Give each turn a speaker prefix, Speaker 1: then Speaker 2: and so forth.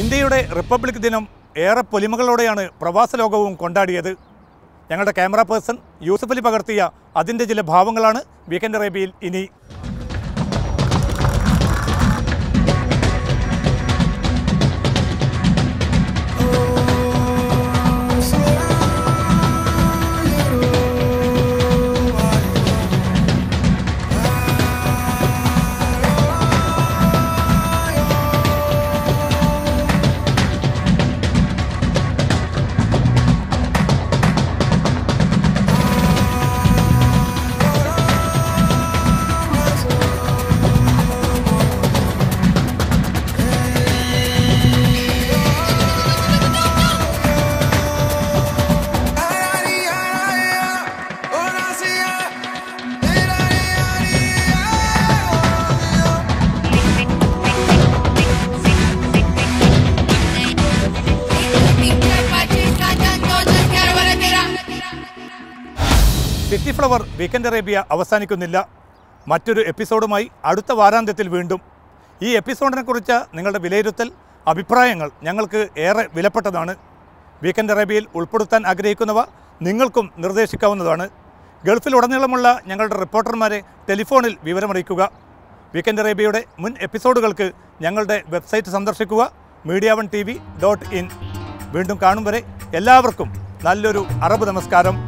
Speaker 1: ഇന്ത്യയുടെ റിപ്പബ്ലിക് ദിനം ഏറെ പൊലിമകളോടെയാണ് പ്രവാസ ലോകവും കൊണ്ടാടിയത്. ഞങ്ങളുടെ ക്യാമറ പേഴ്സൺ യൂസഫലി പകർത്തിയ അതിന്റെ ചില ഭാവങ്ങളാണ് വീക്കെൻഡ് അറേബ്യയിൽ ഇനി സിറ്റി ഫ്ലവർ വീക്കെൻഡ് അറേബ്യ അവസാനിക്കുന്നില്ല. മറ്റൊരു എപ്പിസോഡുമായി അടുത്ത വാരാന്ത്യത്തിൽ വീണ്ടും. ഈ എപ്പിസോഡിനെക്കുറിച്ച് നിങ്ങളുടെ വിലയിരുത്തൽ അഭിപ്രായങ്ങൾ ഞങ്ങൾക്ക് ഏറെ വിലപ്പെട്ടതാണ്. വീക്കെൻഡ് അറേബ്യയിൽ ഉൾപ്പെടുത്താൻ ആഗ്രഹിക്കുന്നവ നിങ്ങൾക്കും നിർദ്ദേശിക്കാവുന്നതാണ്. ഗൾഫിലുടനീളമുള്ള ഞങ്ങളുടെ റിപ്പോർട്ടർമാരെ ടെലിഫോണിൽ വിവരമറിയിക്കുക. വീക്കെൻഡ് അറേബ്യയുടെ മുൻ എപ്പിസോഡുകൾക്ക് ഞങ്ങളുടെ വെബ്സൈറ്റ് സന്ദർശിക്കുക. Media one TV dot in in വീണ്ടും കാണും വരെ എല്ലാവർക്കും നല്ലൊരു അറബ് നമസ്കാരം.